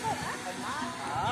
Спасибо.